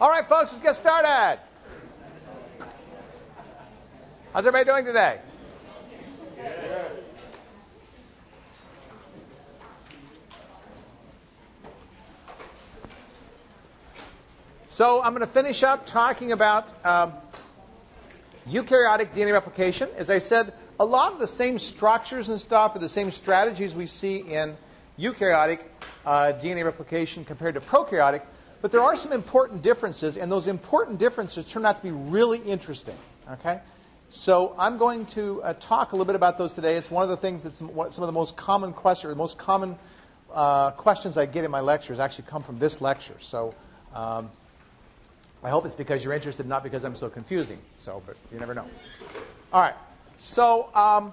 All right, folks, let's get started. How's everybody doing today? So I'm going to finish up talking about um, eukaryotic DNA replication. As I said, a lot of the same structures and stuff are the same strategies we see in eukaryotic uh, DNA replication compared to prokaryotic, but there are some important differences, and those important differences turn out to be really interesting. Okay? So I'm going to uh, talk a little bit about those today. It's one of the things that's some, some of the most common questions, or the most common uh, questions I get in my lectures actually come from this lecture. So um, I hope it's because you're interested, not because I'm so confusing. So, but you never know. All right. So um,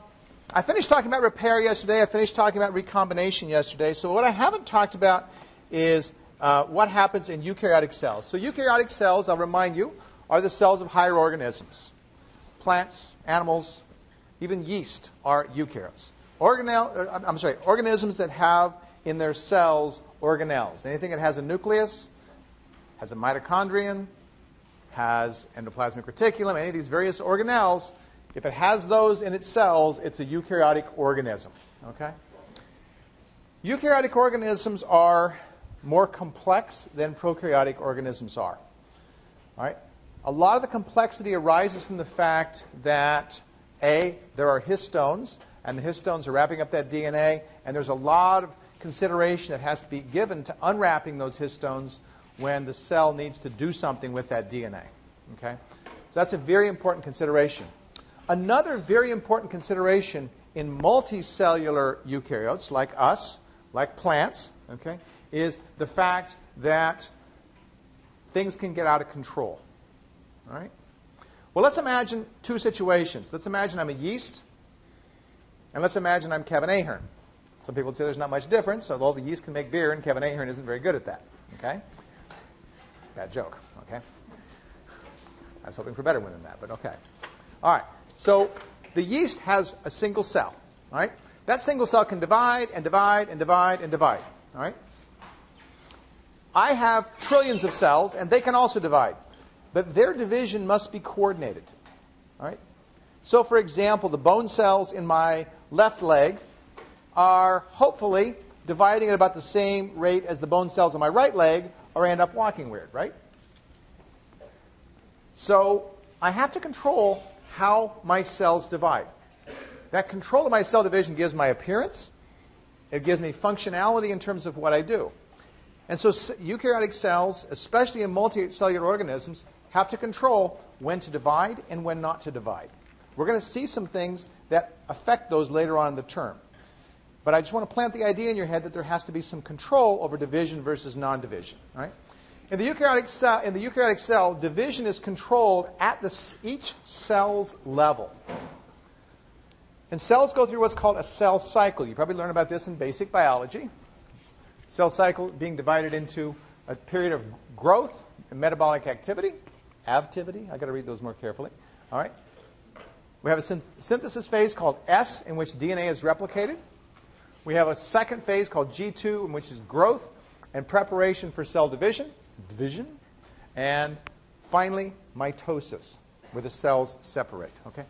I finished talking about repair yesterday. I finished talking about recombination yesterday. So what I haven't talked about is uh, what happens in eukaryotic cells. So eukaryotic cells, I'll remind you, are the cells of higher organisms. Plants, animals, even yeast are eukaryotes. Organelle, uh, I'm sorry, organisms that have in their cells organelles. Anything that has a nucleus, has a mitochondrion, has endoplasmic reticulum, any of these various organelles, if it has those in its cells, it's a eukaryotic organism. Okay? Eukaryotic organisms are more complex than prokaryotic organisms are. All right? A lot of the complexity arises from the fact that A, there are histones, and the histones are wrapping up that DNA, and there's a lot of consideration that has to be given to unwrapping those histones when the cell needs to do something with that DNA. Okay? So that's a very important consideration. Another very important consideration in multicellular eukaryotes like us, like plants, okay, is the fact that things can get out of control. All right? Well, let's imagine two situations. Let's imagine I'm a yeast, and let's imagine I'm Kevin Ahern. Some people would say there's not much difference, although the yeast can make beer, and Kevin Ahern isn't very good at that. Okay? Bad joke, okay? I was hoping for a better one than that, but okay. All right. So the yeast has a single cell, all right? That single cell can divide and divide and divide and divide, all right? I have trillions of cells, and they can also divide. But their division must be coordinated, all right? So, for example, the bone cells in my left leg are hopefully dividing at about the same rate as the bone cells in my right leg, or I end up walking weird, right? So I have to control how my cells divide. That control of my cell division gives my appearance. It gives me functionality in terms of what I do. And so eukaryotic cells, especially in multicellular organisms, have to control when to divide and when not to divide. We're going to see some things that affect those later on in the term. But I just want to plant the idea in your head that there has to be some control over division versus non-division. Right? In the, eukaryotic cell, in the eukaryotic cell, division is controlled at the, each cell's level. And cells go through what's called a cell cycle. You probably learned about this in basic biology. Cell cycle being divided into a period of growth and metabolic activity. Activity. I've got to read those more carefully. All right. We have a synth synthesis phase called S, in which DNA is replicated. We have a second phase called G2, in which is growth and preparation for cell division, division, and finally mitosis, where the cells separate. Okay,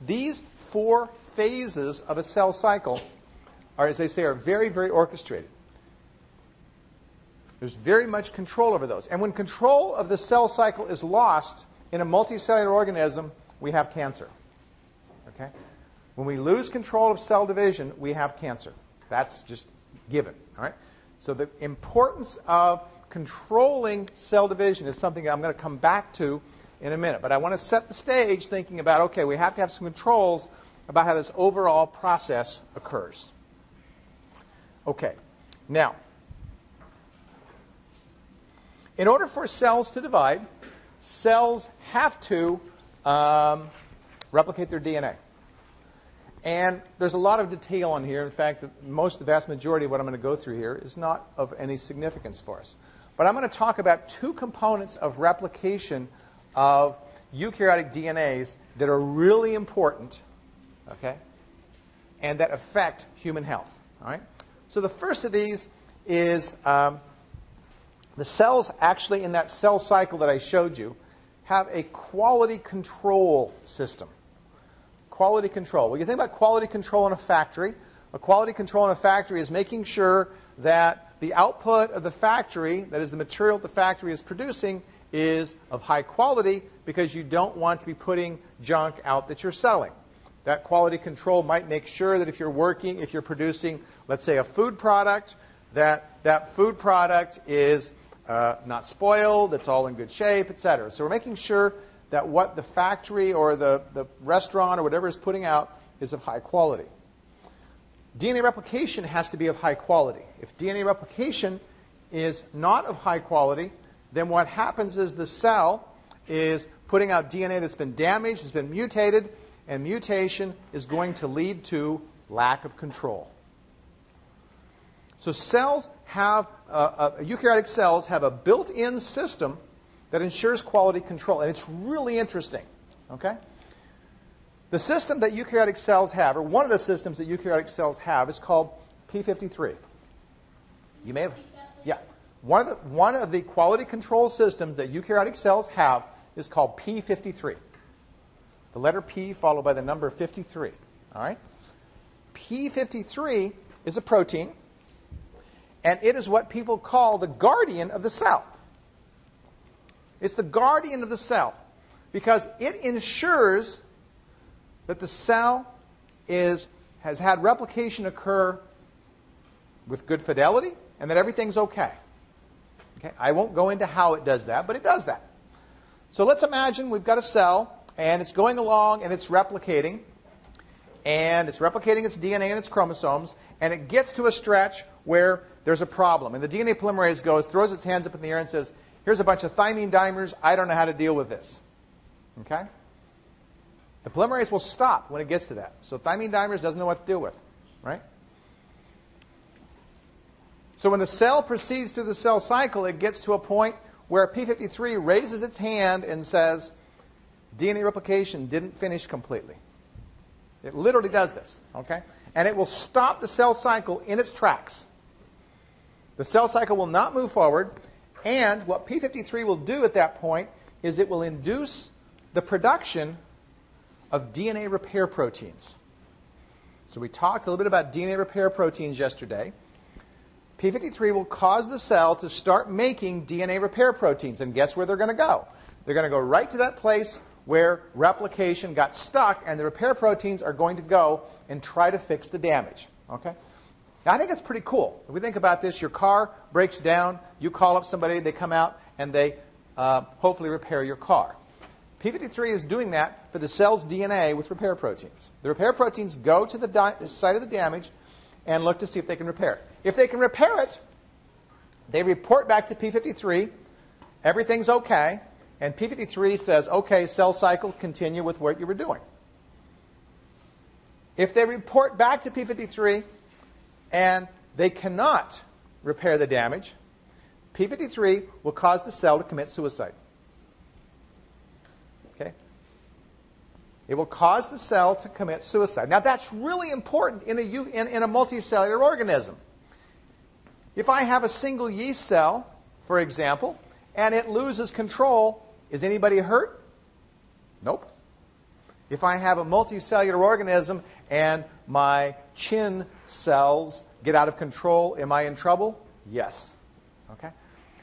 these four phases of a cell cycle are, as they say, are very, very orchestrated. There's very much control over those, and when control of the cell cycle is lost in a multicellular organism, we have cancer. Okay, when we lose control of cell division, we have cancer. That's just given. All right. So the importance of controlling cell division is something I'm going to come back to in a minute. But I want to set the stage thinking about okay, we have to have some controls about how this overall process occurs. Okay. Now, in order for cells to divide, cells have to um, replicate their DNA. And there's a lot of detail on here. In fact, the, most, the vast majority of what I'm going to go through here is not of any significance for us. But I'm going to talk about two components of replication of eukaryotic DNAs that are really important, okay, and that affect human health. All right. So the first of these is um, the cells actually in that cell cycle that I showed you have a quality control system. Quality control. When you think about quality control in a factory, a quality control in a factory is making sure that the output of the factory, that is the material the factory is producing, is of high quality because you don't want to be putting junk out that you're selling. That quality control might make sure that if you're working, if you're producing, let's say, a food product, that that food product is uh, not spoiled, it's all in good shape, etc. So we're making sure that what the factory or the, the restaurant or whatever is putting out is of high quality. DNA replication has to be of high quality. If DNA replication is not of high quality, then what happens is the cell is putting out DNA that's been damaged, has been mutated, and mutation is going to lead to lack of control. So cells have, uh, uh, eukaryotic cells have a built-in system that ensures quality control, and it's really interesting. Okay? The system that eukaryotic cells have, or one of the systems that eukaryotic cells have, is called P53. You may have, yeah. One of, the, one of the quality control systems that eukaryotic cells have is called P53. The letter P followed by the number 53. All right? P53 is a protein, and it is what people call the guardian of the cell. It's the guardian of the cell because it ensures that the cell is, has had replication occur with good fidelity and that everything's okay. okay. I won't go into how it does that, but it does that. So let's imagine we've got a cell and it's going along and it's replicating and it's replicating its DNA and its chromosomes and it gets to a stretch where there's a problem. And the DNA polymerase goes, throws its hands up in the air and says, here's a bunch of thymine dimers. I don't know how to deal with this. Okay? The polymerase will stop when it gets to that. So thymine dimers doesn't know what to deal with, right? So when the cell proceeds through the cell cycle, it gets to a point where P53 raises its hand and says, DNA replication didn't finish completely. It literally does this, okay? And it will stop the cell cycle in its tracks. The cell cycle will not move forward, and what P53 will do at that point is it will induce the production of DNA repair proteins. So we talked a little bit about DNA repair proteins yesterday. P53 will cause the cell to start making DNA repair proteins. And guess where they're going to go? They're going to go right to that place where replication got stuck, and the repair proteins are going to go and try to fix the damage. Okay? Now, I think it's pretty cool. If we think about this, your car breaks down, you call up somebody, they come out, and they uh, hopefully repair your car. P53 is doing that for the cell's DNA with repair proteins. The repair proteins go to the site of the damage and look to see if they can repair it. If they can repair it, they report back to P53, everything's okay, and P53 says, okay, cell cycle, continue with what you were doing. If they report back to P53 and they cannot repair the damage, P53 will cause the cell to commit suicide. Okay? It will cause the cell to commit suicide. Now, that's really important in a, in, in a multicellular organism. If I have a single yeast cell, for example, and it loses control, is anybody hurt? Nope. If I have a multicellular organism and my chin cells get out of control, am I in trouble? Yes. Okay?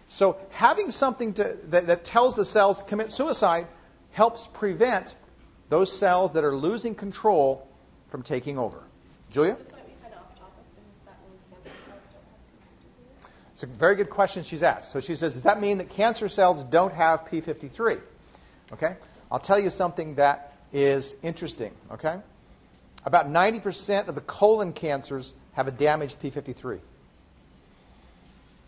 So having something to, that, that tells the cells to commit suicide helps prevent those cells that are losing control from taking over. Julia? It's a very good question she's asked. So she says, does that mean that cancer cells don't have P53? Okay? I'll tell you something that is interesting. Okay? About 90% of the colon cancers have a damaged P53.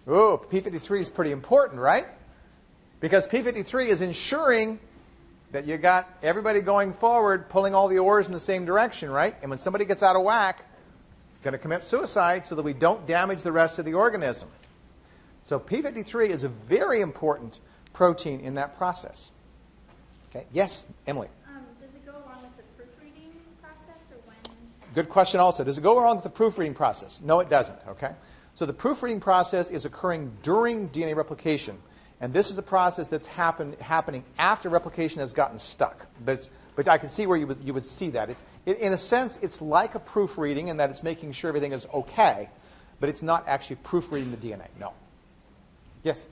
Oh, P53 is pretty important, right? Because P53 is ensuring that you got everybody going forward, pulling all the oars in the same direction, right? And when somebody gets out of whack, going to commit suicide so that we don't damage the rest of the organism. So P53 is a very important protein in that process. Okay. Yes, Emily. Um, does it go along with the proofreading process, or when? Good question. Also, does it go along with the proofreading process? No, it doesn't. Okay. So the proofreading process is occurring during DNA replication. And this is a process that's happen, happening after replication has gotten stuck. But, it's, but I can see where you would, you would see that. It's, it, in a sense, it's like a proofreading in that it's making sure everything is okay, but it's not actually proofreading the DNA. No. Yes?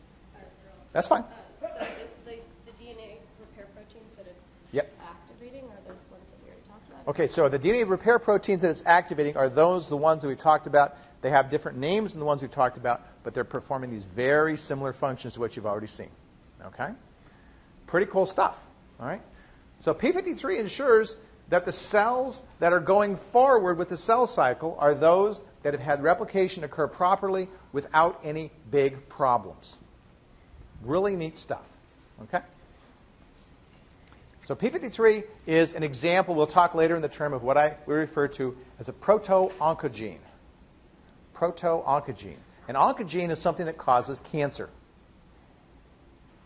That's fine. Uh, So the, the, the DNA repair proteins that it's Yep. activating are those ones that we already talked about? Okay, so the DNA repair proteins that it's activating are those, the ones that we've talked about. They have different names than the ones we've talked about, but they're performing these very similar functions to what you've already seen. Okay? Pretty cool stuff. All right? So P53 ensures that the cells that are going forward with the cell cycle are those that have had replication occur properly without any big problems. Really neat stuff. Okay? So P53 is an example, we'll talk later in the term of what I, we refer to as a proto-oncogene. Proto-oncogene. An oncogene is something that causes cancer.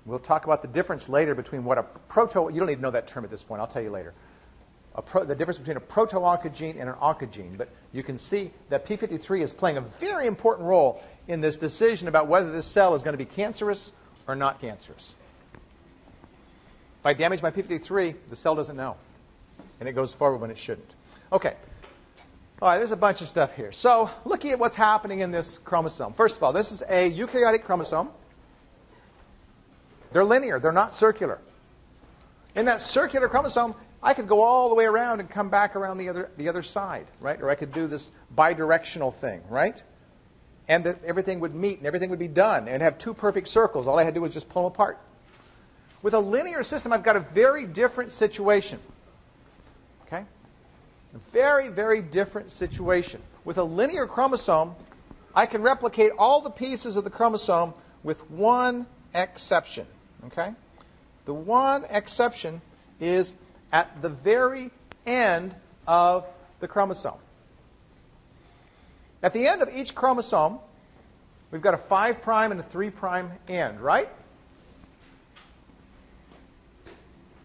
We'll talk about the difference later between what a proto, you don't need to know that term at this point, I'll tell you later. A pro, the difference between a proto-oncogene and an oncogene. But you can see that P53 is playing a very important role in this decision about whether this cell is going to be cancerous or not cancerous. If I damage my P53, the cell doesn't know. And it goes forward when it shouldn't. Okay. All right, there's a bunch of stuff here. So, looking at what's happening in this chromosome. First of all, this is a eukaryotic chromosome. They're linear, they're not circular. In that circular chromosome, I could go all the way around and come back around the other, the other side, right? Or I could do this bidirectional thing, right? And that everything would meet and everything would be done and have two perfect circles. All I had to do was just pull them apart. With a linear system, I've got a very different situation. Okay? A very, very different situation. With a linear chromosome, I can replicate all the pieces of the chromosome with one exception. Okay? The one exception is at the very end of the chromosome. At the end of each chromosome, we've got a 5' and a 3' end, right?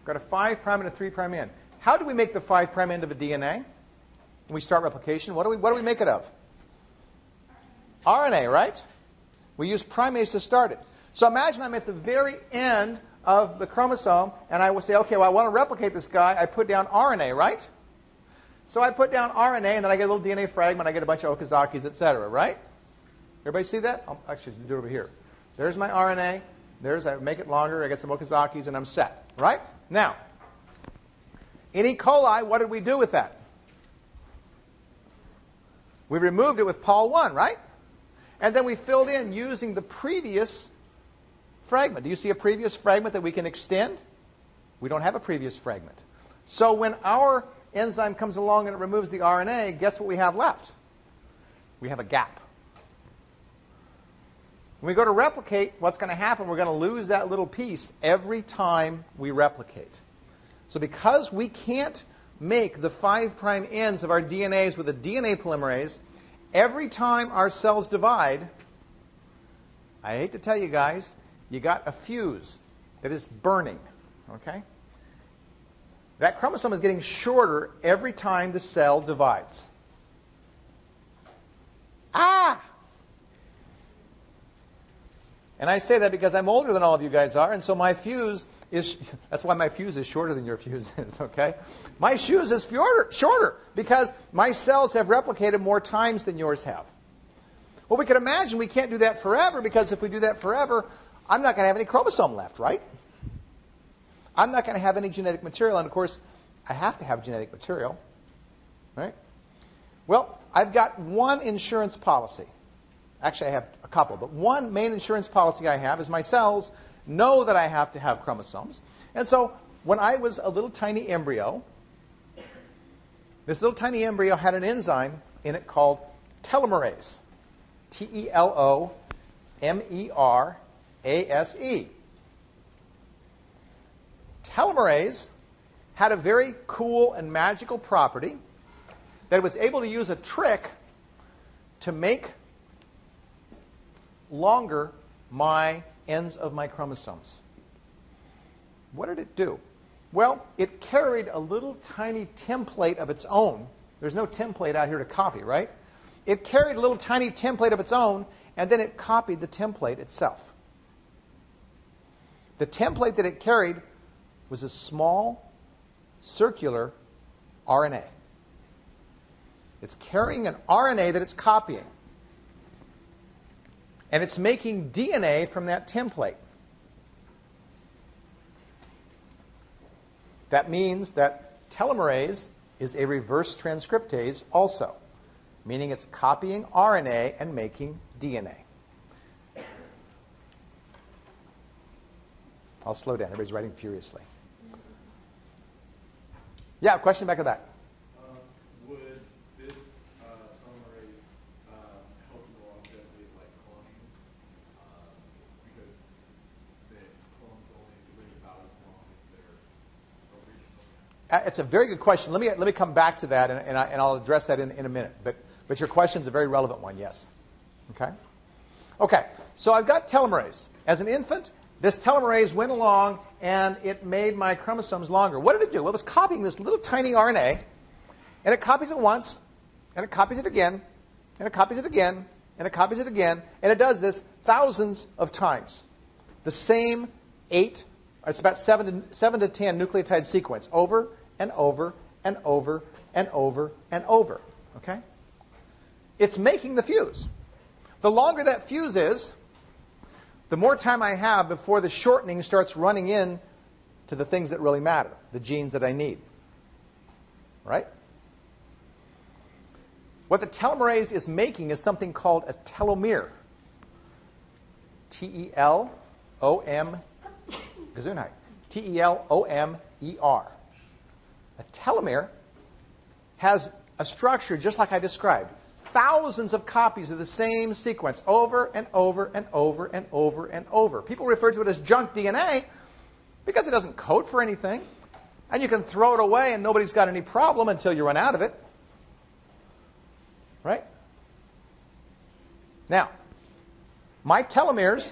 We've got a 5' prime and a 3' prime end. How do we make the 5' prime end of a DNA? When we start replication, what do we, what do we make it of? RNA, right? We use primase to start it. So imagine I'm at the very end of the chromosome, and I will say, okay, well, I want to replicate this guy. I put down RNA, right? So I put down RNA, and then I get a little DNA fragment. I get a bunch of Okazakis, et cetera, right? Everybody see that? I'll actually do it over here. There's my RNA. There's, I make it longer. I get some Okazakis, and I'm set, right? Now, in E. coli, what did we do with that? We removed it with Pol 1, right? And then we filled in using the previous fragment. Do you see a previous fragment that we can extend? We don't have a previous fragment. So when our enzyme comes along and it removes the RNA, guess what we have left? We have a gap. When we go to replicate, what's going to happen? We're going to lose that little piece every time we replicate. So because we can't make the 5' prime ends of our DNAs with a DNA polymerase, every time our cells divide, I hate to tell you guys, you got a fuse that is burning. Okay? That chromosome is getting shorter every time the cell divides. Ah! And I say that because I'm older than all of you guys are, and so my fuse is, that's why my fuse is shorter than your fuse is, okay? My fuse is shorter, shorter because my cells have replicated more times than yours have. Well, we can imagine we can't do that forever because if we do that forever, I'm not going to have any chromosome left, right? I'm not going to have any genetic material, and of course, I have to have genetic material, right? Well, I've got one insurance policy. Actually, I have a couple, but one main insurance policy I have is my cells know that I have to have chromosomes. And so, when I was a little tiny embryo, this little tiny embryo had an enzyme in it called telomerase. T E L O M E R A S E. Telomerase had a very cool and magical property that was able to use a trick to make longer my ends of my chromosomes. What did it do? Well, it carried a little tiny template of its own. There's no template out here to copy, right? it carried a little tiny template of its own, and then it copied the template itself. The template that it carried was a small, circular RNA. It's carrying an RNA that it's copying. And it's making DNA from that template. That means that telomerase is a reverse transcriptase also, meaning it's copying RNA and making DNA. I'll slow down. Everybody's writing furiously. Yeah, question back of that. Um, would this uh, telomerase um, help the longevity of like cloning? Um, because the clones only live about as long as their original. Uh, Uh, it's a very good question. Let me, let me come back to that, and, and, I, and I'll address that in, in a minute. But, but your question is a very relevant one, yes. Okay? Okay, so I've got telomerase. As an infant, this telomerase went along and it made my chromosomes longer. What did it do? It was copying this little tiny RNA, and it copies it once, and it copies it again, and it copies it again, and it copies it again, and it does this thousands of times. The same eight, it's about seven to, seven to ten nucleotide sequence over and over and over and over and over. Okay? It's making the fuse. The longer that fuse is, the more time I have before the shortening starts running in to the things that really matter, the genes that I need. Right? What the telomerase is making is something called a telomere. T E L O M, Gesundheit. T E L O M E R. A telomere has a structure just like I described. Thousands of copies of the same sequence over and over and over and over and over. People refer to it as junk DNA because it doesn't code for anything. And you can throw it away and nobody's got any problem until you run out of it. Right? Now, my telomeres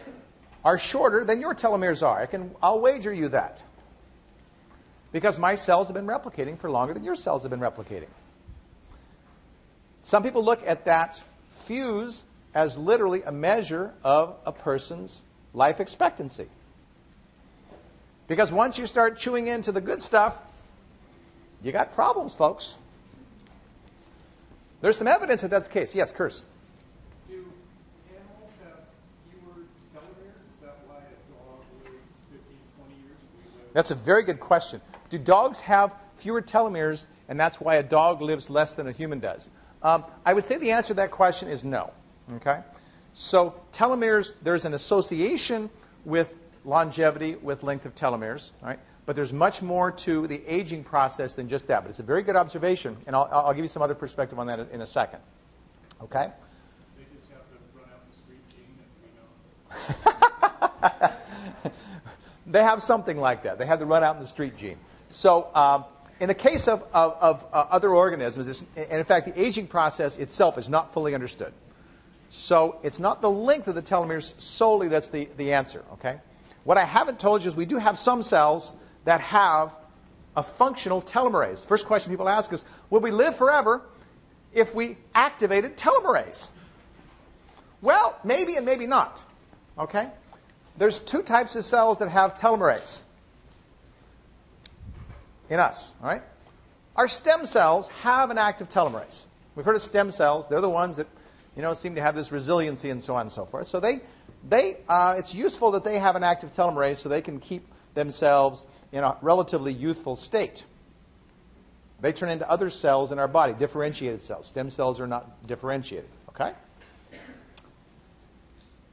are shorter than your telomeres are. I can, I'll wager you that. Because my cells have been replicating for longer than your cells have been replicating. Some people look at that fuse as literally a measure of a person's life expectancy. Because once you start chewing into the good stuff, you got problems, folks. There's some evidence that that's the case. Yes, Curse. Do animals have fewer telomeres? Is that why a dog lives 15, 20 years? We live That's a very good question. Do dogs have fewer telomeres, and that's why a dog lives less than a human does? Um, I would say the answer to that question is no. Okay? So, telomeres, there's an association with longevity with length of telomeres, right? But there's much more to the aging process than just that. But it's a very good observation, and I'll, I'll give you some other perspective on that in a second. Okay? They just have to run out the street gene and we know. They have something like that. They have the run out in the street gene. So, um, in the case of, of, of uh, other organisms, and in fact, the aging process itself is not fully understood. So, it's not the length of the telomeres solely that's the, the answer, okay? What I haven't told you is we do have some cells that have a functional telomerase. First question people ask is will we live forever if we activated telomerase? Well, maybe and maybe not, okay? There's two types of cells that have telomerase in us, right? Our stem cells have an active telomerase. We've heard of stem cells. They're the ones that, you know, seem to have this resiliency and so on and so forth. So they, they, uh, it's useful that they have an active telomerase so they can keep themselves in a relatively youthful state. They turn into other cells in our body, differentiated cells. Stem cells are not differentiated, okay?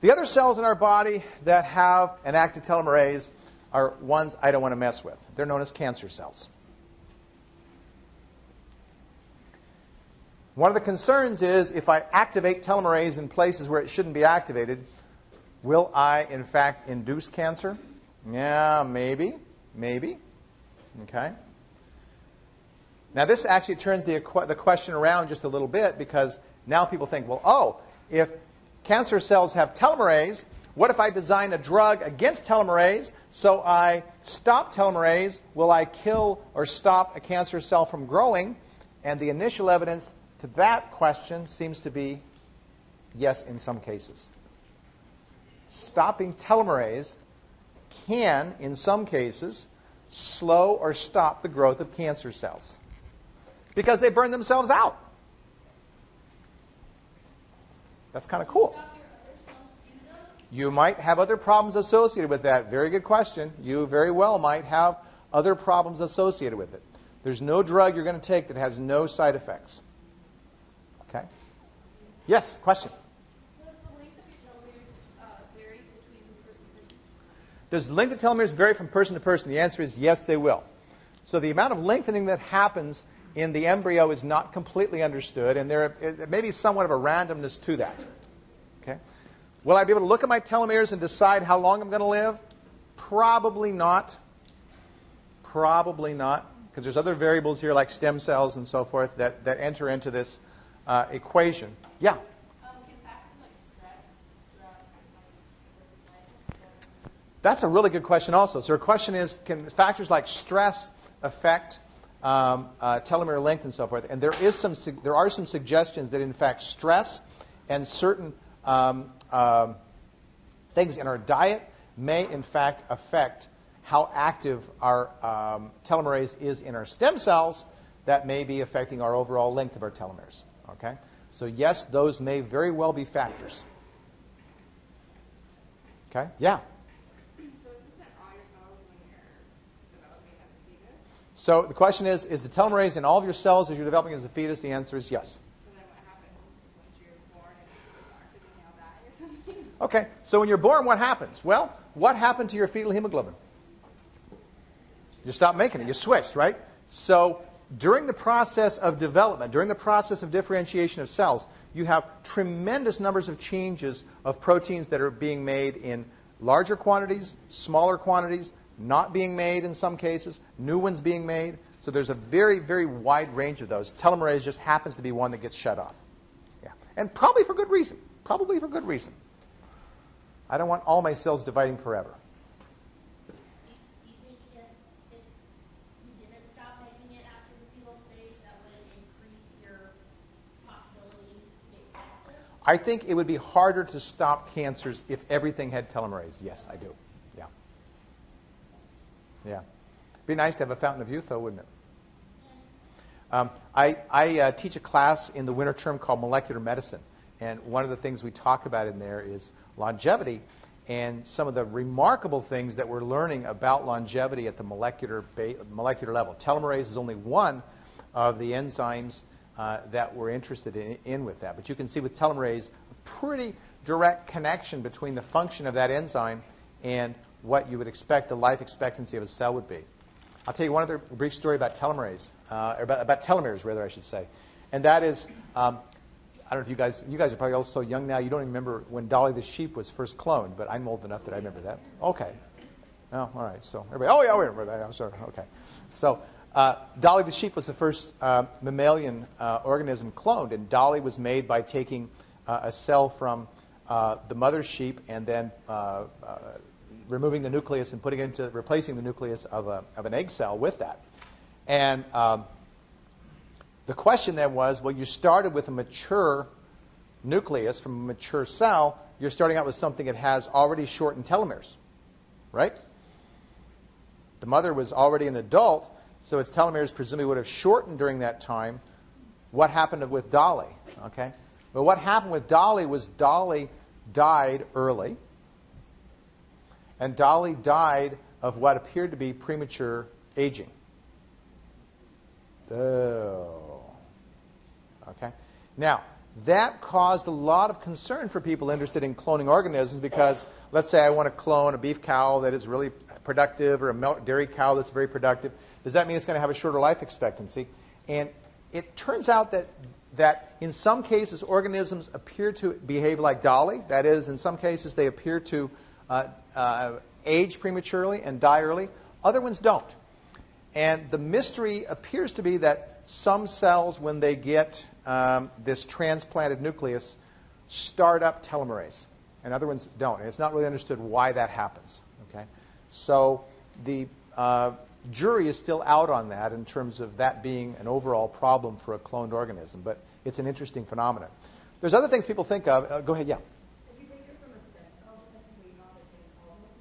The other cells in our body that have an active telomerase are ones I don't want to mess with. They're known as cancer cells. One of the concerns is if I activate telomerase in places where it shouldn't be activated, will I, in fact, induce cancer? Yeah, maybe. Maybe. Okay. Now, this actually turns the, the question around just a little bit because now people think, well, oh, if cancer cells have telomerase, what if I design a drug against telomerase so I stop telomerase? Will I kill or stop a cancer cell from growing? And the initial evidence to that question seems to be yes in some cases. Stopping telomerase can, in some cases, slow or stop the growth of cancer cells because they burn themselves out. That's kind of cool. Stop your other cells do though? You might have other problems associated with that. Very good question. You very well might have other problems associated with it. There's no drug you're going to take that has no side effects. Okay? Yes, question. Does the length of telomeres uh, vary between person to person? Does the length of telomeres vary from person to person? The answer is yes, they will. So the amount of lengthening that happens in the embryo is not completely understood, and there it may be somewhat of a randomness to that. Okay? Will I be able to look at my telomeres and decide how long I'm going to live? Probably not. Probably not, because there's other variables here like stem cells and so forth that, that enter into this uh, equation. Yeah? Um, can factors like stress throughout like person's life? That's a really good question, also. So, her question is Can factors like stress affect um, uh, telomere length and so forth? And there, is some, there are some suggestions that, in fact, stress and certain um, um, things in our diet may, in fact, affect how active our um, telomerase is in our stem cells. That may be affecting our overall length of our telomeres. Okay? So, yes, those may very well be factors. Okay? Yeah? So is this in all your cells when you're developing as a fetus? So the question is, is the telomerase in all of your cells as you're developing as a fetus? The answer is yes. So then what happens once you're born and does oxygen now die or something? Okay, so when you're born, what happens? Well, what happened to your fetal hemoglobin? You stopped making it. You switched, right? So during the process of development, during the process of differentiation of cells, you have tremendous numbers of changes of proteins that are being made in larger quantities, smaller quantities, not being made in some cases, new ones being made. So there's a very, very wide range of those. Telomerase just happens to be one that gets shut off. Yeah. And probably for good reason. Probably for good reason. I don't want all my cells dividing forever. Do you think if, if you didn't stop making it after the fetal stage, that would increase your possibility to get cancer? I think it would be harder to stop cancers if everything had telomerase. Yes, I do. Yeah. Yeah. It'd Be nice to have a fountain of youth, though, wouldn't it? Um, I, I uh, teach a class in the winter term called molecular medicine. And one of the things we talk about in there is longevity and some of the remarkable things that we're learning about longevity at the molecular, molecular level. Telomerase is only one of the enzymes uh, that we're interested in, in with that. But you can see with telomerase a pretty direct connection between the function of that enzyme and what you would expect the life expectancy of a cell would be. I'll tell you one other brief story about telomerase, uh, or about, about telomeres, rather, I should say. And that is, um, I don't know if you guys, you guys are probably all so young now, you don't even remember when Dolly the sheep was first cloned, but I'm old enough that I remember that. Okay. Oh, all right. So everybody, oh yeah, we remember that. I'm sorry. Okay. So uh, Dolly the sheep was the first uh, mammalian uh, organism cloned, and Dolly was made by taking uh, a cell from uh, the mother sheep and then uh, removing the nucleus and putting it into replacing the nucleus of, a, of an egg cell with that. And um, the question then was well, you started with a mature nucleus from a mature cell. You're starting out with something that has already shortened telomeres, right? The mother was already an adult, so its telomeres presumably would have shortened during that time. What happened with Dolly? Okay? Well, what happened with Dolly was Dolly died early, and Dolly died of what appeared to be premature aging. Oh. Okay? Now, that caused a lot of concern for people interested in cloning organisms because let's say I want to clone a beef cow that is really productive or a milk dairy cow that's very productive. Does that mean it's going to have a shorter life expectancy? And it turns out that, that in some cases organisms appear to behave like Dolly. That is, in some cases they appear to uh, uh, age prematurely and die early. Other ones don't. And the mystery appears to be that some cells, when they get um, this transplanted nucleus, start up telomerase, and other ones don't. And it's not really understood why that happens. Okay, so the uh, jury is still out on that in terms of that being an overall problem for a cloned organism, but it's an interesting phenomenon. There's other things people think of. Uh, go ahead, yeah. If you take it from a stem cell, technically you have the same problems.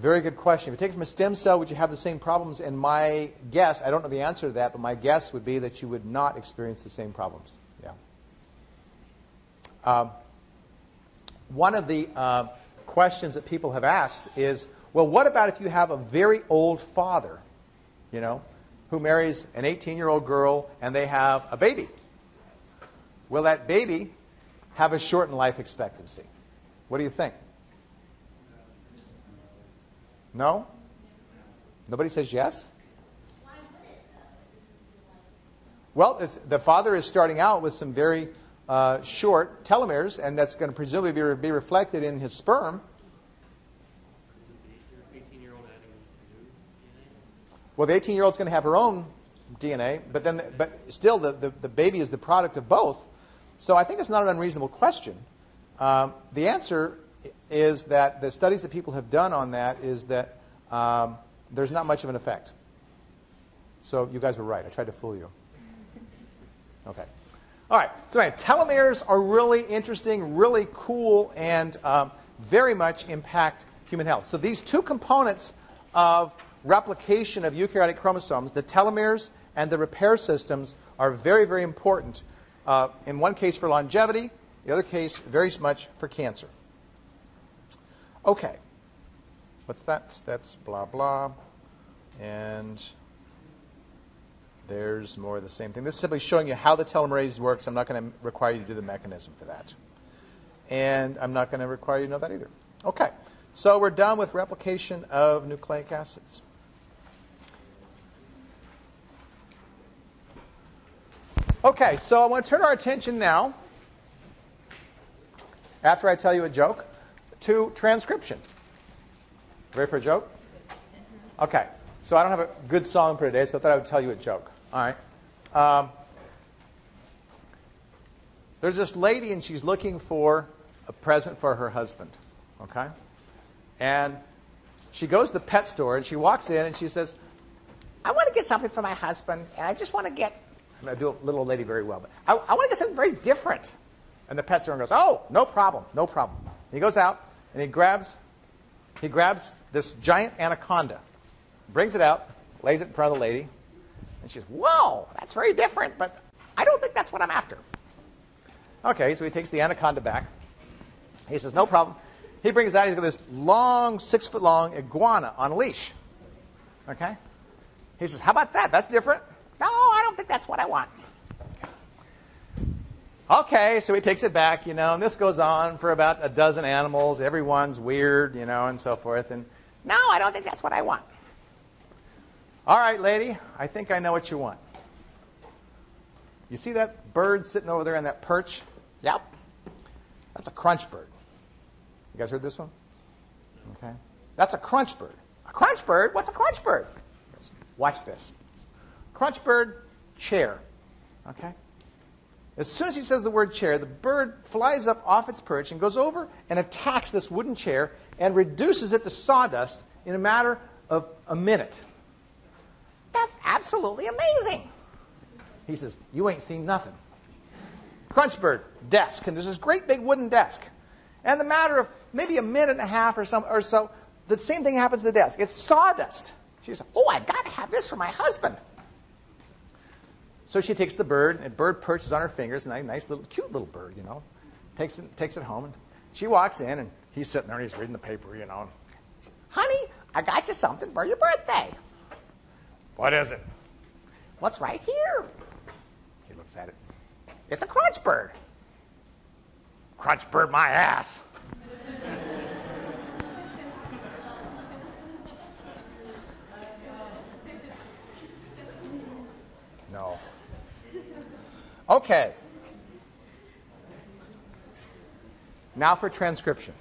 Very good question. If you take it from a stem cell, would you have the same problems? And my guess, I don't know the answer to that, but my guess would be that you would not experience the same problems. Yeah. Um, one of the uh, questions that people have asked is, well, what about if you have a very old father, you know, who marries an 18-year-old girl and they have a baby? Will that baby have a shortened life expectancy? What do you think? No? Nobody says yes? Well, the father is starting out with some very uh, short telomeres, and that's going to presumably be, be reflected in his sperm. Well, the 18 year old's going to have her own DNA, but then, but still, the, the, the baby is the product of both. So I think it's not an unreasonable question. Um, the answer is that the studies that people have done on that is that um, there's not much of an effect. So you guys were right. I tried to fool you. Okay. All right. So anyway, telomeres are really interesting, really cool, and um, very much impact human health. So these two components of replication of eukaryotic chromosomes, the telomeres and the repair systems, are very, very important. Uh, in one case for longevity, the other case very much for cancer. Okay. What's that? That's blah, blah. And there's more of the same thing. This is simply showing you how the telomerase works. I'm not going to require you to do the mechanism for that. And I'm not going to require you to know that either. Okay. So we're done with replication of nucleic acids. Okay, so I want to turn our attention now, after I tell you a joke, to transcription. Ready for a joke? Okay, so I don't have a good song for today, so I thought I would tell you a joke. All right. Um, there's this lady, and she's looking for a present for her husband. Okay? And she goes to the pet store, and she walks in, and she says, I want to get something for my husband, and I just want to get I'm going to do a little lady very well, but I, I want to get something very different. And the pet store goes, oh, no problem, no problem. And he goes out and he grabs, he grabs this giant anaconda, brings it out, lays it in front of the lady, and she says, whoa, that's very different, but I don't think that's what I'm after. Okay, so he takes the anaconda back. He says, no problem. He brings out, he's got this long, six foot long iguana on a leash. Okay? He says, how about that? That's different. No, I don't think that's what I want. Okay, so he takes it back, you know, and this goes on for about a dozen animals. Everyone's weird, you know, and so forth. And no, I don't think that's what I want. All right, lady, I think I know what you want. You see that bird sitting over there on that perch? Yep. That's a crunch bird. You guys heard this one? Okay. That's a crunch bird. A crunch bird? What's a crunch bird? Watch this. Crunch bird, chair. Okay? As soon as he says the word chair, the bird flies up off its perch and goes over and attacks this wooden chair and reduces it to sawdust in a matter of a minute. That's absolutely amazing. He says, You ain't seen nothing. Crunchbird, desk, and there's this great big wooden desk. And the matter of maybe a minute and a half or, some, or so, the same thing happens to the desk. It's sawdust. She says, Oh, I've got to have this for my husband. So she takes the bird, and the bird perches on her fingers, nice, nice little, cute little bird, you know. Takes it, takes it home, and she walks in, and he's sitting there, and he's reading the paper, you know. Honey, I got you something for your birthday. What is it? What's right here? He looks at it. It's a crunch bird. Crunch bird my ass. no. Okay. Now for transcription.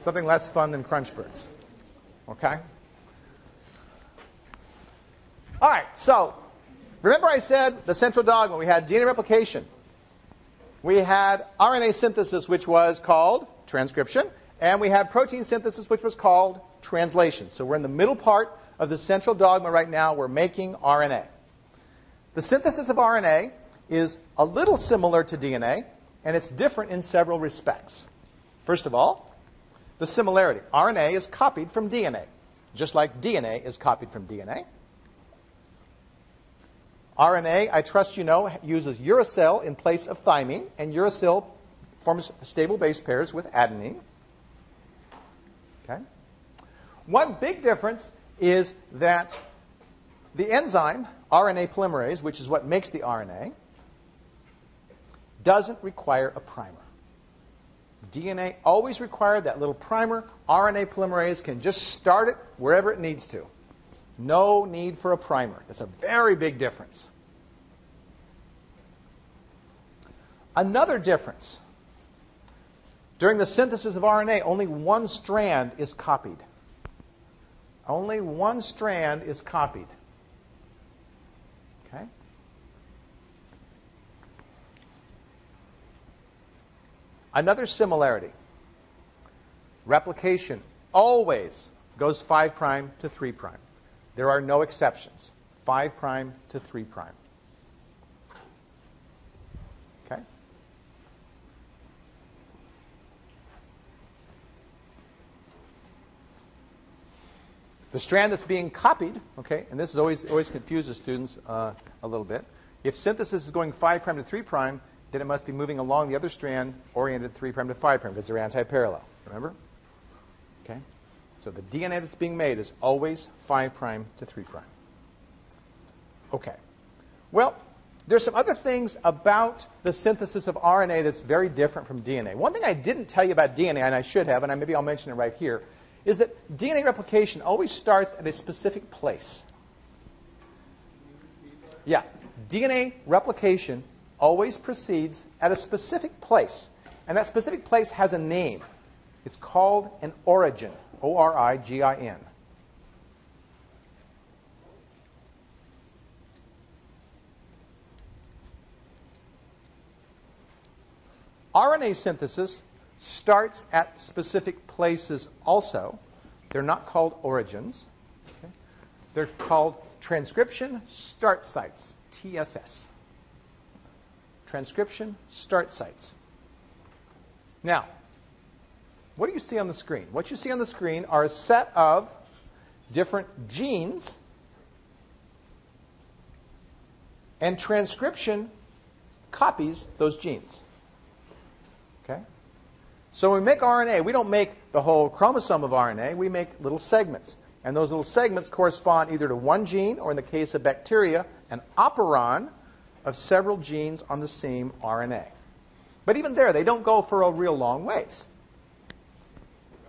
Something less fun than crunch birds. Okay? All right, so remember I said the central dogma we had DNA replication. We had RNA synthesis, which was called transcription, and we had protein synthesis, which was called translation. So we're in the middle part of the central dogma right now we're making RNA. The synthesis of RNA is a little similar to DNA, and it's different in several respects. First of all, the similarity. RNA is copied from DNA, just like DNA is copied from DNA. RNA, I trust you know, uses uracil in place of thymine, and uracil forms stable base pairs with adenine. Okay? One big difference is that the enzyme, RNA polymerase, which is what makes the RNA, doesn't require a primer. DNA always required that little primer. RNA polymerase can just start it wherever it needs to. No need for a primer. That's a very big difference. Another difference. During the synthesis of RNA, only one strand is copied. Only one strand is copied. Okay? Another similarity. Replication always goes 5 prime to 3 prime. There are no exceptions. 5 prime to 3 prime. Okay? The strand that's being copied, okay, and this is always always confuses students uh, a little bit. If synthesis is going 5 prime to 3 prime, then it must be moving along the other strand oriented 3 prime to 5 prime because they're anti-parallel. Remember? Okay? So the DNA that's being made is always 5 prime to 3 prime. Okay. Well, there's some other things about the synthesis of RNA that's very different from DNA. One thing I didn't tell you about DNA, and I should have, and maybe I'll mention it right here, is that DNA replication always starts at a specific place. Yeah, DNA replication always proceeds at a specific place, and that specific place has a name. It's called an origin, O R I G I N. RNA synthesis starts at specific places also. They're not called origins. Okay? They're called transcription start sites, TSS. Transcription start sites. Now, what do you see on the screen? What you see on the screen are a set of different genes, and transcription copies those genes. Okay? So when we make RNA, we don't make the whole chromosome of RNA, we make little segments. And those little segments correspond either to one gene, or in the case of bacteria, an operon of several genes on the same RNA. But even there, they don't go for a real long ways.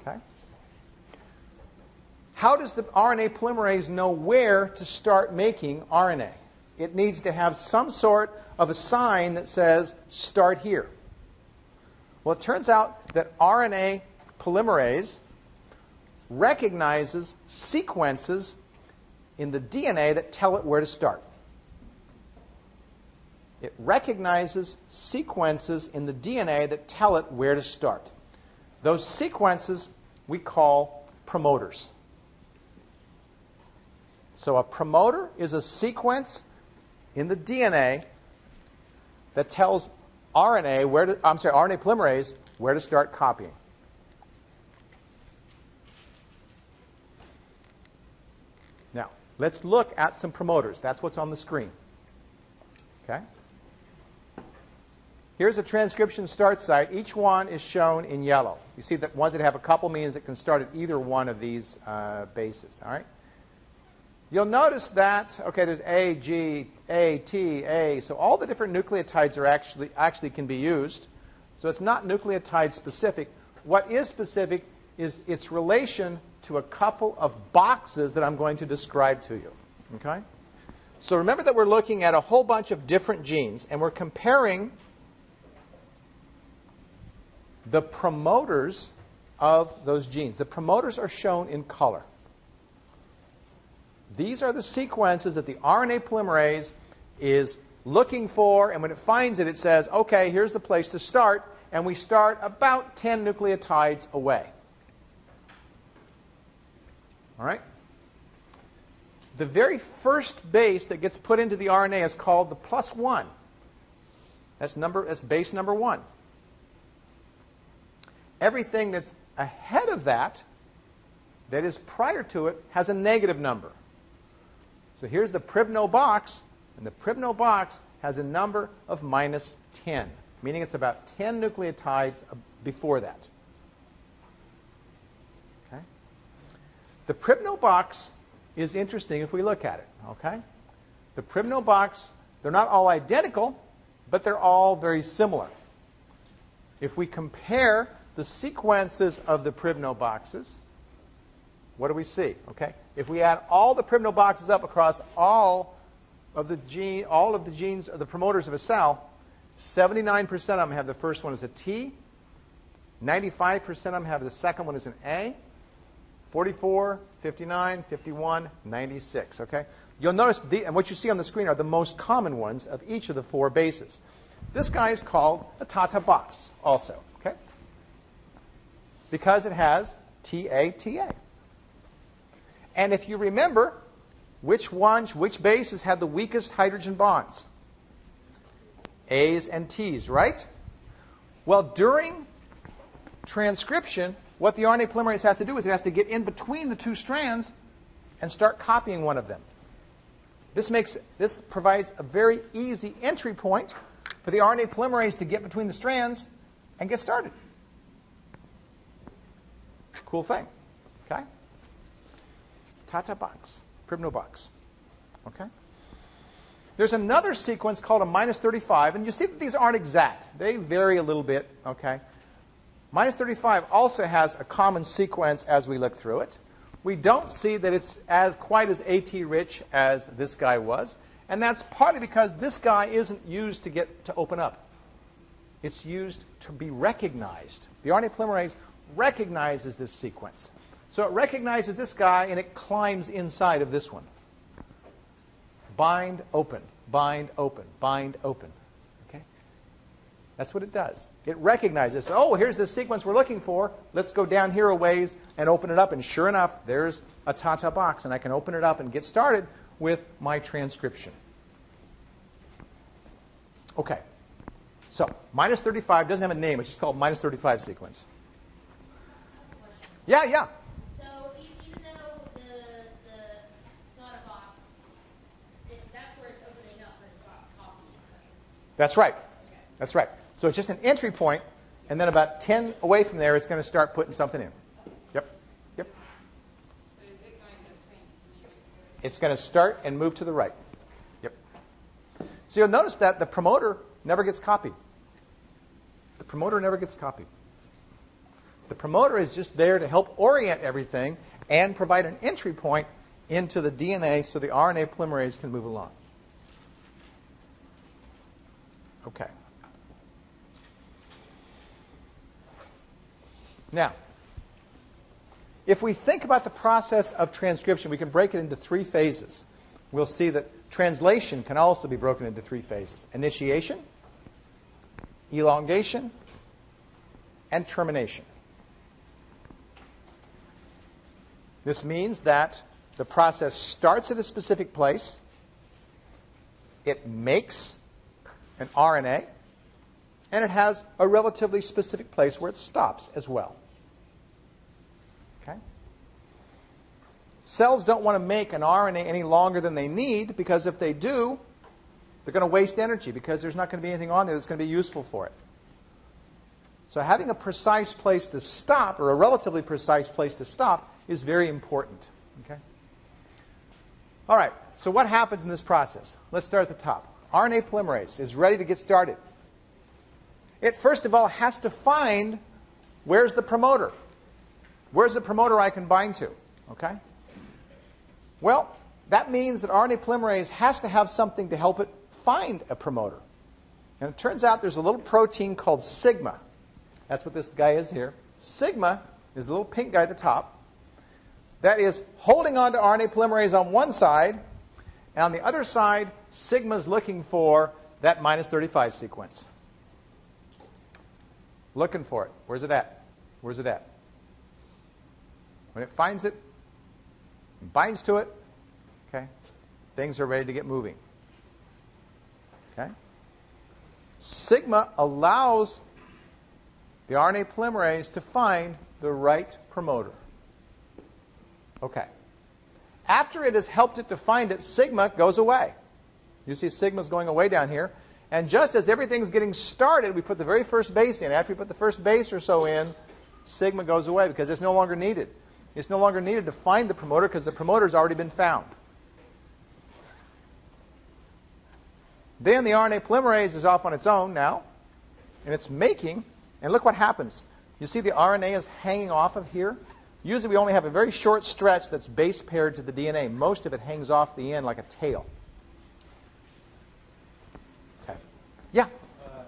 Okay? How does the RNA polymerase know where to start making RNA? It needs to have some sort of a sign that says, start here. Well, it turns out that RNA polymerase recognizes sequences in the DNA that tell it where to start. It recognizes sequences in the DNA that tell it where to start. Those sequences we call promoters. So a promoter is a sequence in the DNA that tells RNA where to, I'm sorry, RNA polymerase where to start copying. Now, let's look at some promoters. That's what's on the screen. Okay? Here's a transcription start site. Each one is shown in yellow. You see that ones that have a couple means it can start at either one of these uh, bases. All right? You'll notice that, okay, there's A, G, A, T, A. So all the different nucleotides are actually, actually can be used. So it's not nucleotide specific. What is specific is its relation to a couple of boxes that I'm going to describe to you. Okay? So remember that we're looking at a whole bunch of different genes, and we're comparing the promoters of those genes. The promoters are shown in color. These are the sequences that the RNA polymerase is looking for, and when it finds it, it says, okay, here's the place to start, and we start about 10 nucleotides away. All right? the very first base that gets put into the RNA is called the plus one. That's number that's base number one. Everything that's ahead of that, that is prior to it, has a negative number. So here's the Pribnow box, and the Pribnow box has a number of minus 10, meaning it's about 10 nucleotides before that. Okay? The Pribnow box is interesting if we look at it. Okay? The Pribnow box, they're not all identical, but they're all very similar. If we compare the sequences of the Pribnow boxes, what do we see? Okay? If we add all the Pribnow boxes up across all of the gene, all of the genes, of the promoters of a cell, 79% of them have the first one as a T, 95% of them have the second one as an A, 44, 59, 51, 96. Okay? You'll notice, the, and what you see on the screen are the most common ones of each of the four bases. This guy is called a Tata box also? Because it has TA-TA. And if you remember, which ones, which bases had the weakest hydrogen bonds? A's and T's, right? Well, during transcription, what the RNA polymerase has to do is it has to get in between the two strands and start copying one of them. This, makes, this provides a very easy entry point for the RNA polymerase to get between the strands and get started. Cool thing. Okay? Tata box, Pribnow box. Okay? There's another sequence called a minus 35, and you see that these aren't exact. They vary a little bit, okay? Minus 35 also has a common sequence as we look through it. We don't see that it's as quite as AT rich as this guy was, and that's partly because this guy isn't used to get to open up. It's used to be recognized. The RNA polymerase recognizes this sequence. So it recognizes this guy and it climbs inside of this one. Bind, open, bind, open, bind, open. Okay? That's what it does. It recognizes, oh, here's the sequence we're looking for. Let's go down here a ways and open it up. And sure enough, there's a Tata box, and I can open it up and get started with my transcription. Okay. So, minus 35 doesn't have a name. It's just called minus 35 sequence. Yeah, yeah. So even though the, the Tata box, it, that's where it's opening up, but it's not copying. That's right. That's right. So it's just an entry point, and then about 10 away from there, it's going to start putting something in. Yep. Yep. So it going to swing to you? It's going to start and move to the right. Yep. So you'll notice that the promoter never gets copied. The promoter never gets copied. The promoter is just there to help orient everything and provide an entry point into the DNA so the RNA polymerase can move along. Okay. Now, if we think about the process of transcription, we can break it into three phases. We'll see that translation can also be broken into three phases initiation, elongation, and termination. This means that the process starts at a specific place, it makes an RNA, and it has a relatively specific place where it stops as well. Okay? Cells don't want to make an RNA any longer than they need because if they do, they're going to waste energy because there's not going to be anything on there that's going to be useful for it. So having a precise place to stop, or a relatively precise place to stop, is very important. Okay? All right, so what happens in this process? Let's start at the top. RNA polymerase is ready to get started. It first of all has to find where's the promoter? Where's the promoter I can bind to? Okay? Well, that means that RNA polymerase has to have something to help it find a promoter. And it turns out there's a little protein called sigma. That's what this guy is here. Sigma is the little pink guy at the top. That is holding on to RNA polymerase on one side, and on the other side, sigma is looking for that minus 35 sequence. Looking for it. Where's it at? Where's it at? When it finds it, it binds to it, okay, things are ready to get moving. Okay? Sigma allows the RNA polymerase to find the right promoter. Okay. After it has helped it to find it, sigma goes away. You see sigma's going away down here. And just as everything's getting started, we put the very first base in. After we put the first base or so in, sigma goes away because it's no longer needed. It's no longer needed to find the promoter because the promoter's already been found. Then the RNA polymerase is off on its own now, and it's making, and look what happens. You see the RNA is hanging off of here? Usually we only have a very short stretch that's base paired to the DNA. Most of it hangs off the end like a tail. Okay. Yeah? Uh,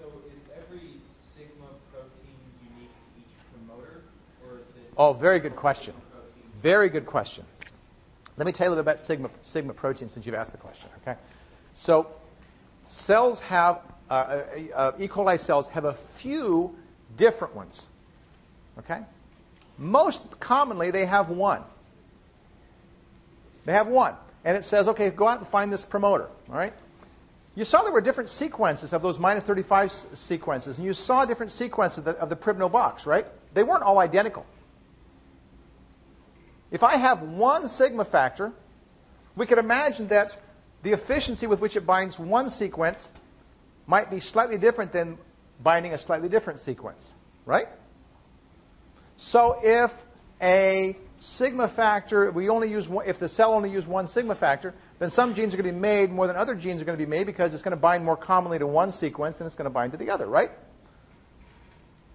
So is every sigma protein unique to each promoter, or is it? Oh, very good question. Very good question. Let me tell you a little bit about sigma, sigma protein since you've asked the question. Okay, so cells have uh, uh, uh, E. coli cells have a few different ones. Okay, most commonly they have one. They have one, and it says, okay, go out and find this promoter. All right. You saw there were different sequences of those minus 35 s- sequences, and you saw different sequences of the, of the Pribnow box, right? They weren't all identical. If I have one sigma factor, we could imagine that the efficiency with which it binds one sequence might be slightly different than binding a slightly different sequence, right? So if a sigma factor, we only use one, if the cell only used one sigma factor, then some genes are going to be made more than other genes are going to be made because it's going to bind more commonly to one sequence than it's going to bind to the other, right?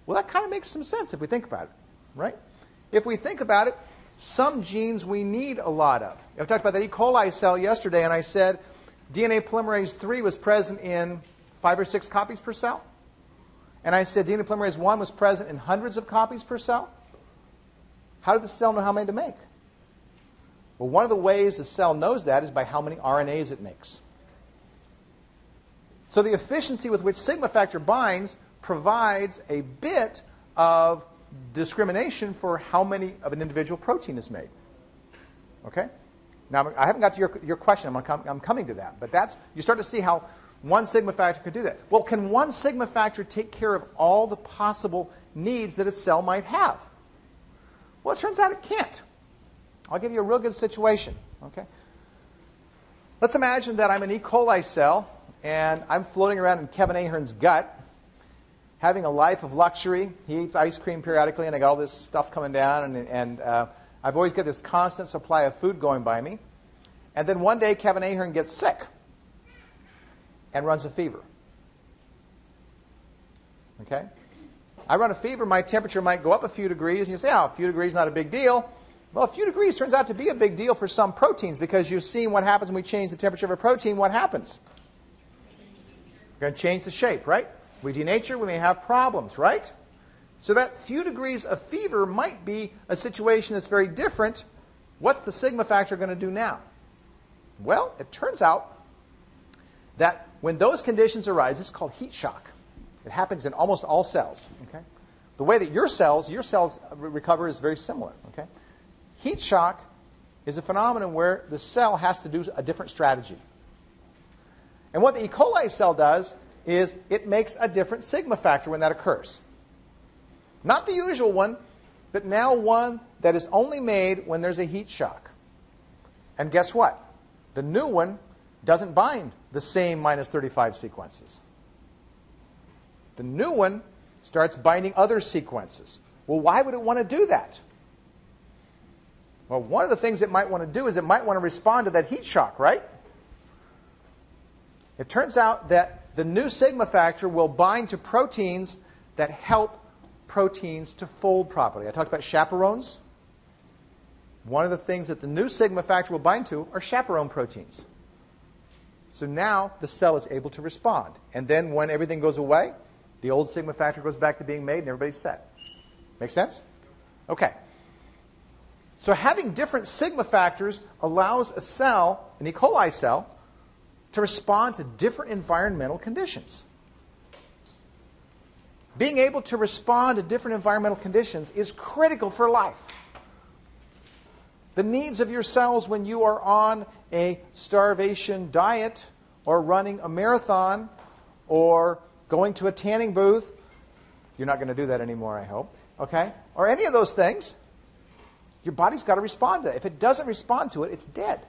Well, that kind of makes some sense if we think about it, right? If we think about it, some genes we need a lot of. I talked about that E. coli cell yesterday, and I said DNA polymerase 3 was present in five or six copies per cell. And I said DNA polymerase 1 was present in hundreds of copies per cell. How did the cell know how many to make? Well, one of the ways the cell knows that is by how many RNAs it makes. So the efficiency with which sigma factor binds provides a bit of discrimination for how many of an individual protein is made. Okay? Now, I haven't got to your, your question. I'm, I'm coming to that. But that's, you start to see how one sigma factor could do that. Well, can one sigma factor take care of all the possible needs that a cell might have? Well, it turns out it can't. I'll give you a real good situation. Okay? Let's imagine that I'm an E. coli cell and I'm floating around in Kevin Ahern's gut, having a life of luxury. He eats ice cream periodically, and I got all this stuff coming down, and, and uh, I've always got this constant supply of food going by me. And then one day, Kevin Ahern gets sick and runs a fever. Okay? I run a fever, my temperature might go up a few degrees, and you say, oh, a few degrees not a big deal. Well, a few degrees turns out to be a big deal for some proteins because you've seen what happens when we change the temperature of a protein. What happens? We're going to change the shape, right? We denature, we may have problems, right? So that few degrees of fever might be a situation that's very different. What's the sigma factor going to do now? Well, it turns out that when those conditions arise, it's called heat shock. It happens in almost all cells. Okay? The way that your cells, your cells recover is very similar. Okay? Heat shock is a phenomenon where the cell has to do a different strategy. And what the E. coli cell does is it makes a different sigma factor when that occurs. Not the usual one, but now one that is only made when there's a heat shock. And guess what? The new one doesn't bind the same minus 35 sequences. The new one starts binding other sequences. Well, why would it want to do that? Well, one of the things it might want to do is it might want to respond to that heat shock, right? It turns out that the new sigma factor will bind to proteins that help proteins to fold properly. I talked about chaperones. One of the things that the new sigma factor will bind to are chaperone proteins. So now the cell is able to respond. And then when everything goes away, the old sigma factor goes back to being made and everybody's set. Make sense? Okay. So having different sigma factors allows a cell, an E. coli cell, to respond to different environmental conditions. Being able to respond to different environmental conditions is critical for life. The needs of your cells when you are on a starvation diet or running a marathon or going to a tanning booth. You're not going to do that anymore, I hope. Okay? Or any of those things. Your body's got to respond to it. If it doesn't respond to it, it's dead.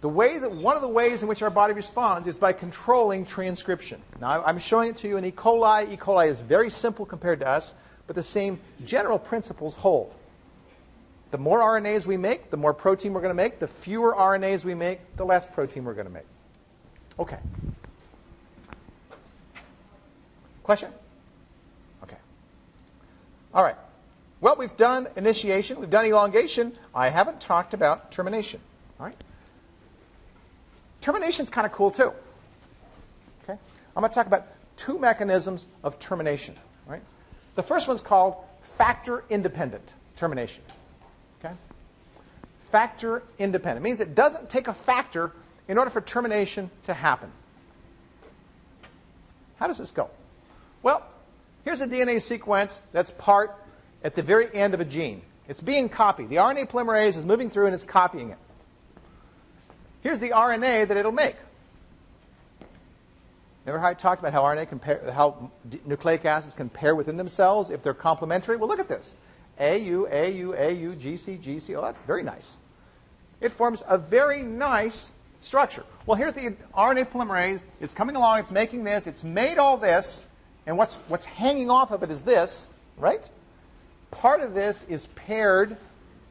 The way that one of the ways in which our body responds is by controlling transcription. Now, I'm showing it to you in E. coli. E. coli is very simple compared to us, but the same general principles hold. The more RNAs we make, the more protein we're going to make. The fewer RNAs we make, the less protein we're going to make. Okay. Question? Okay. All right. Well, we've done initiation, we've done elongation. I haven't talked about termination. All right. Termination is kind of cool too. Okay. I'm going to talk about two mechanisms of termination. Right. The first one's called factor independent termination. Okay. Factor independent means it doesn't take a factor in order for termination to happen. How does this go? Well, here's a DNA sequence that's part at the very end of a gene. It's being copied. The RNA polymerase is moving through and it's copying it. Here's the RNA that it'll make. Remember how I talked about how RNA compare, how nucleic acids compare within themselves if they're complementary? Well, look at this. AU, AU, AU, GC, GC. Oh, that's very nice. It forms a very nice structure. Well, here's the RNA polymerase. It's coming along. It's making this. It's made all this. And what's, what's hanging off of it is this, right? Part of this is paired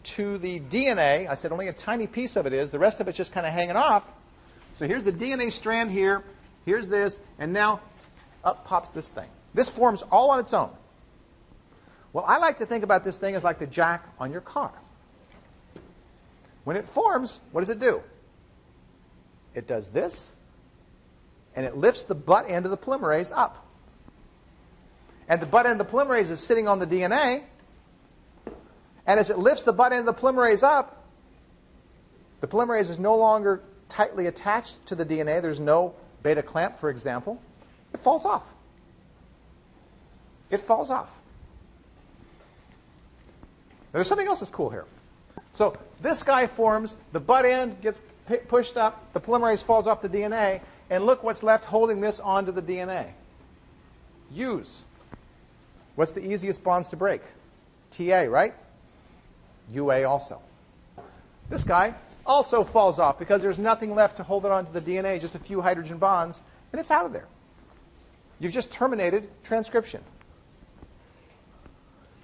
to the DNA. I said only a tiny piece of it is. The rest of it's just kind of hanging off. So here's the DNA strand here. Here's this. And now up pops this thing. This forms all on its own. Well, I like to think about this thing as like the jack on your car. When it forms, what does it do? It does this, and it lifts the butt end of the polymerase up. And the butt end of the polymerase is sitting on the DNA. And as it lifts the butt end of the polymerase up, the polymerase is no longer tightly attached to the DNA. There's no beta clamp, for example. It falls off. It falls off. There's something else that's cool here. So this guy forms, the butt end gets pushed up, the polymerase falls off the DNA, and look what's left holding this onto the DNA. U's. What's the easiest bonds to break? TA, right? UA also. This guy also falls off because there's nothing left to hold it onto the DNA, just a few hydrogen bonds, and it's out of there. You've just terminated transcription.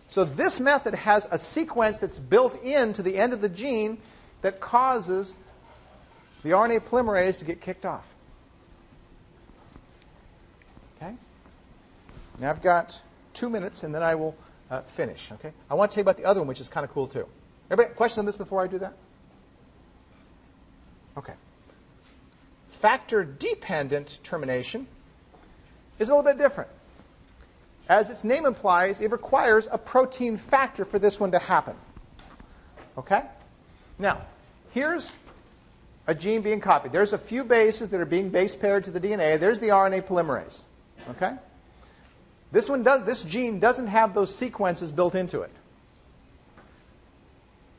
So this method has a sequence that's built into the end of the gene that causes the RNA polymerase to get kicked off. Okay? Now I've got two minutes, and then I will uh, finish. Okay? I want to tell you about the other one, which is kind of cool too. Everybody, question on this before I do that? Okay. Factor dependent termination is a little bit different. As its name implies, it requires a protein factor for this one to happen. Okay? Now, here's a gene being copied. There's a few bases that are being base paired to the DNA. There's the RNA polymerase. Okay? This one does this gene doesn't have those sequences built into it.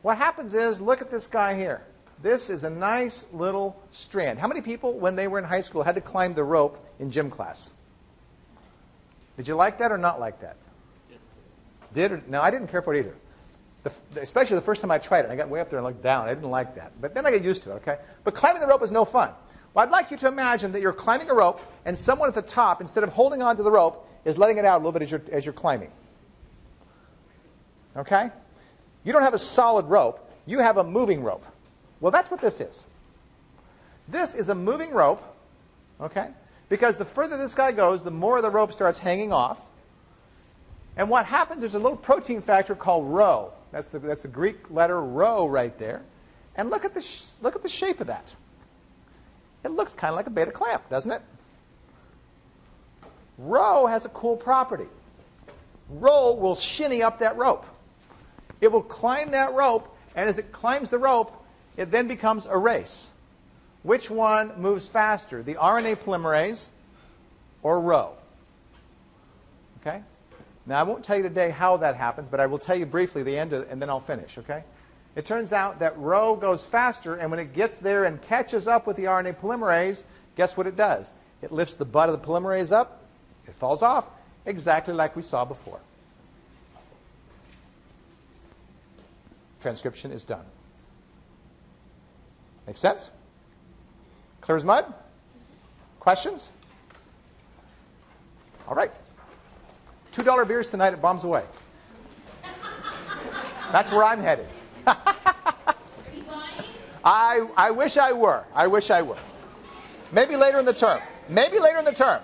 What happens is, look at this guy here. This is a nice little strand. How many people, when they were in high school, had to climb the rope in gym class? Did you like that or not like that? Did or, no? I didn't care for it either. The, especially the first time I tried it, I got way up there and looked down. I didn't like that, but then I got used to it. Okay, but climbing the rope is no fun. Well, I'd like you to imagine that you're climbing a rope, and someone at the top, instead of holding onto the rope, is letting it out a little bit as you're, as you're climbing. Okay? You don't have a solid rope, you have a moving rope. Well, that's what this is. This is a moving rope, okay? Because the further this guy goes, the more the rope starts hanging off. And what happens, there's a little protein factor called rho. That's the, that's the Greek letter rho right there. And look at, the look at the shape of that. It looks kind of like a beta clamp, doesn't it? Rho has a cool property. Rho will shinny up that rope. It will climb that rope, and as it climbs the rope, it then becomes a race. Which one moves faster, the RNA polymerase or Rho? Okay? Now, I won't tell you today how that happens, but I will tell you briefly the end, of, and then I'll finish, okay? It turns out that rho goes faster, and when it gets there and catches up with the RNA polymerase, guess what it does? It lifts the butt of the polymerase up, it falls off, exactly like we saw before. Transcription is done. Make sense? Clear as mud? Questions? All right. $2 beers tonight at Bombs Away. That's where I'm headed. I, I wish I were. I wish I were. Maybe later in the term. Maybe later in the term.